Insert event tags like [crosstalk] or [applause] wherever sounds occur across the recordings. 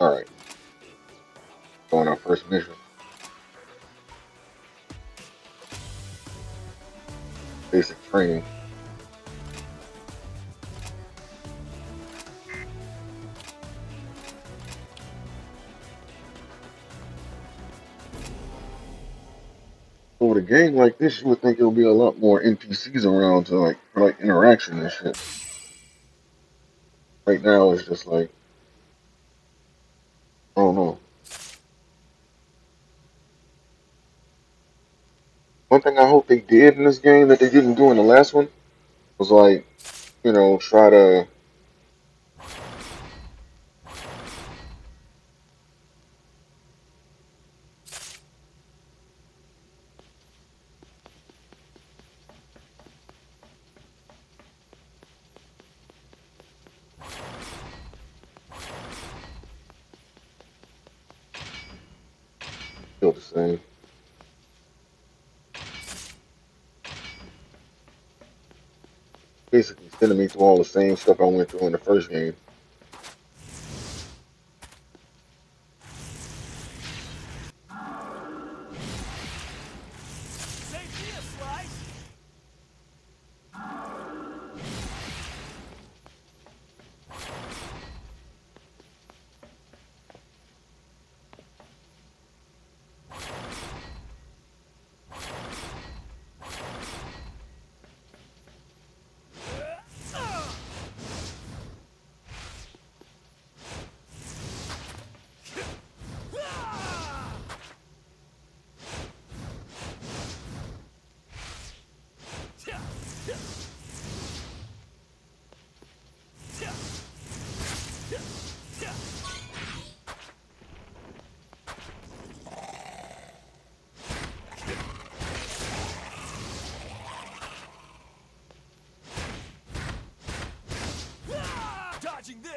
Alright. Going on our first mission. Basic training. With a game like this, you would think there would be a lot more NPCs around to like for like interaction and shit. Right now, it's just like I don't know. One thing I hope they did in this game that they didn't do in the last one was like, you know, try to the same. Basically sending me through all the same stuff I went through in the first game.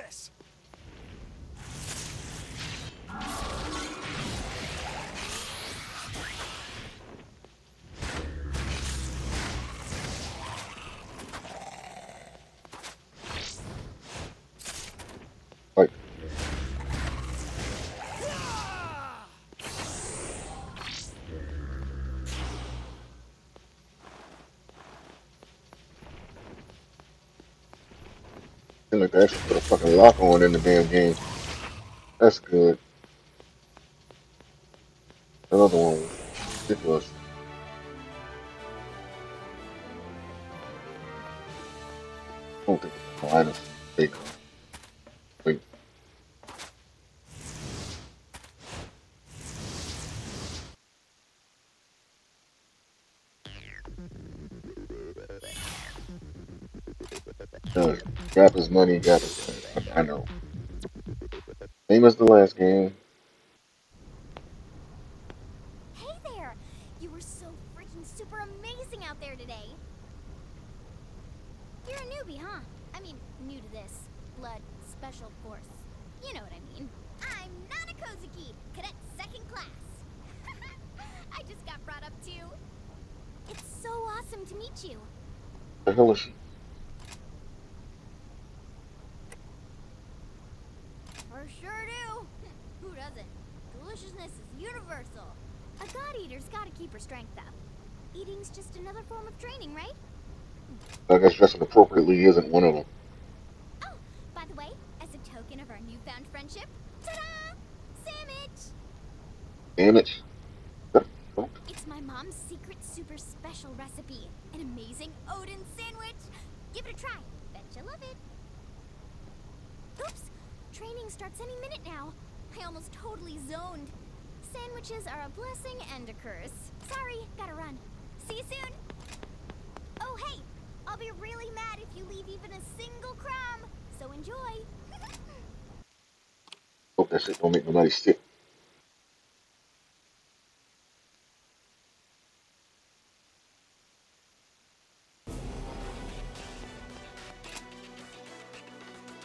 This! Like they actually put a fucking lock on in the damn game. That's good. Another one was ridiculous. I don't think minus mistake. Wait. Uh, grab his money, grab his money. I know. Same as the last game. Hey there! You were so freaking super amazing out there today. You're a newbie, huh? I mean, new to this. Blood Special Force. You know what I mean. I'm Nana Kozuki, cadet second class. [laughs] I just got brought up too. It's so awesome to meet you. The hell is she? For sure do. Who doesn't? Deliciousness is universal. A god eater's gotta keep her strength up. Eating's just another form of training, right? I guess dressing appropriately isn't one of them. Oh, by the way, as a token of our newfound friendship, ta-da! Sandwich! It. It's my mom's secret super special recipe. An amazing Oden sandwich. Give it a try. Bet you love it. Oops. Training starts any minute now. I almost totally zoned. Sandwiches are a blessing and a curse. Sorry, gotta run. See you soon. Oh, hey. I'll be really mad if you leave even a single crumb. So enjoy. Oh, Hope that shit don't make nobody sick.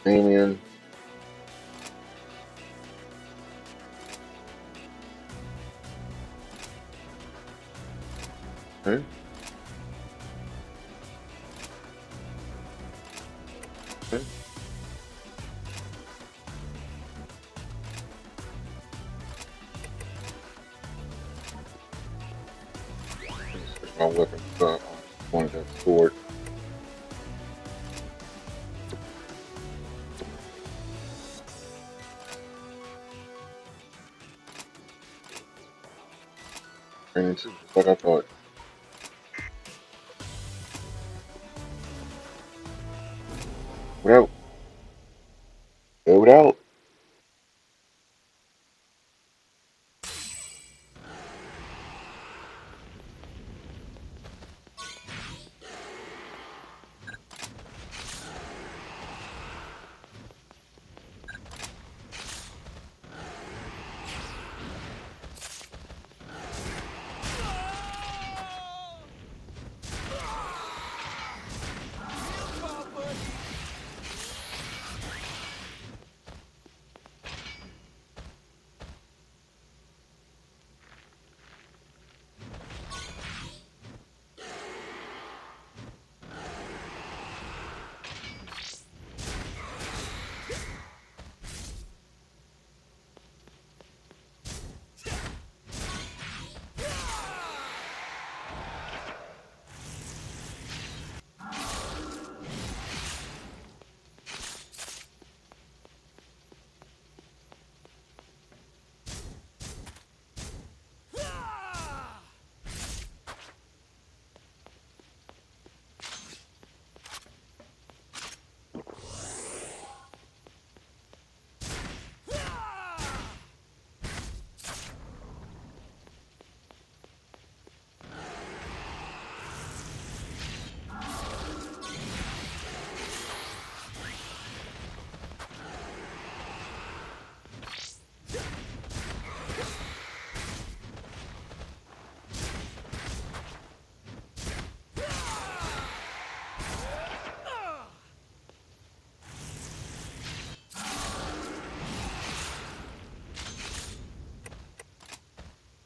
Damien. Okay. Okay. My weapon. So I just wanted that sword. Training too, just I thought. Go out. Go out.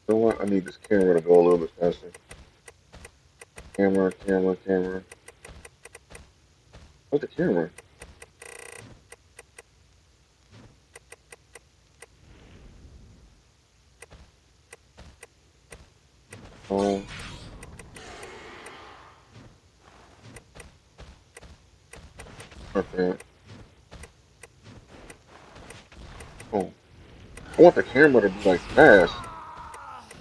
You know what? I need this camera to go a little bit faster. Camera, camera, camera. What's the camera? Oh. Okay. Oh. I want the camera to be like fast.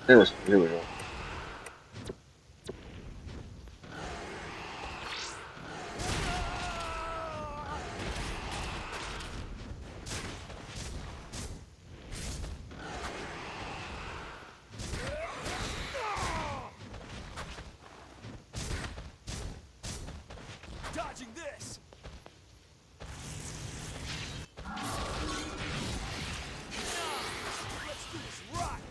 There was here we go. Dodging this. Let's do this right.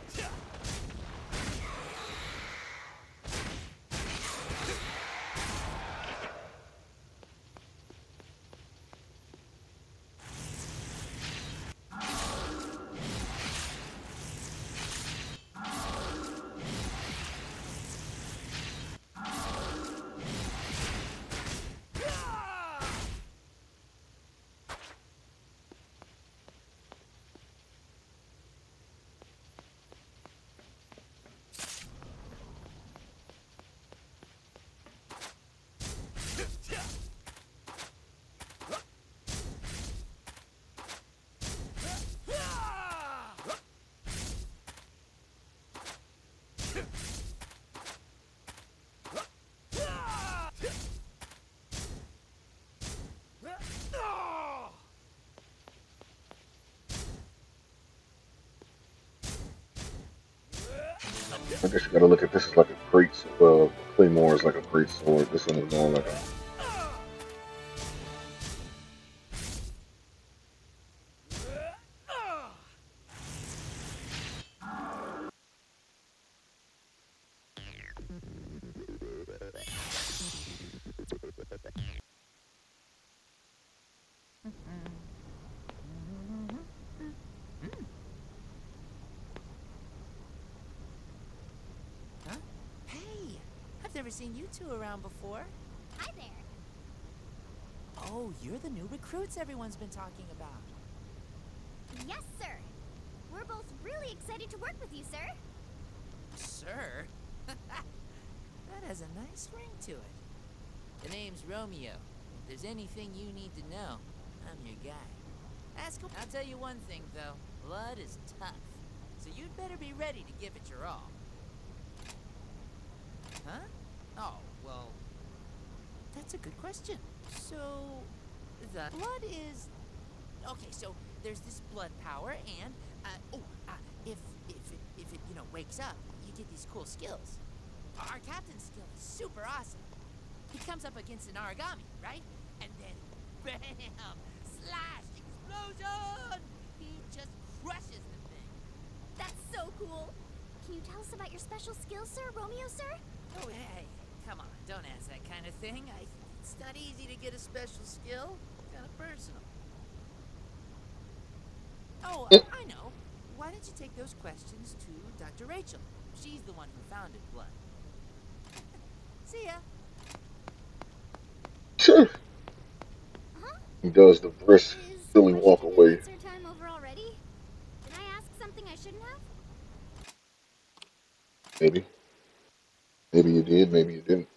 I guess you gotta look at this as like a great uh Claymore is like a great sword. This one is more like a never seen you two around before. Hi there. Oh, you're the new recruits everyone's been talking about. Yes, sir. We're both really excited to work with you, sir. Sir? [laughs] That has a nice ring to it. The name's Romeo. If there's anything you need to know, I'm your guy. Ask him. I'll tell you one thing, though. Blood is tough. So you'd better be ready to give it your all. Huh? Oh, well... That's a good question. So... The blood is... Okay, so there's this blood power, and... Uh, oh, uh, if, if, it, if it, you know, wakes up, you get these cool skills. Our captain's skill is super awesome. He comes up against an Aragami, right? And then, [laughs] bam! Slash! Explosion! He just crushes the thing. That's so cool. Can you tell us about your special skill, sir, Romeo, sir? Oh, hey, come on, don't ask that kind of thing. I, it's not easy to get a special skill. Kind of personal. Oh, uh, I know. Why don't you take those questions to Dr. Rachel? She's the one who founded Blood. [laughs] See ya. Sure. Huh? He does the brisk Is Billy walk away. time over already? Did I ask something I shouldn't have? Maybe. Maybe you did, maybe you didn't.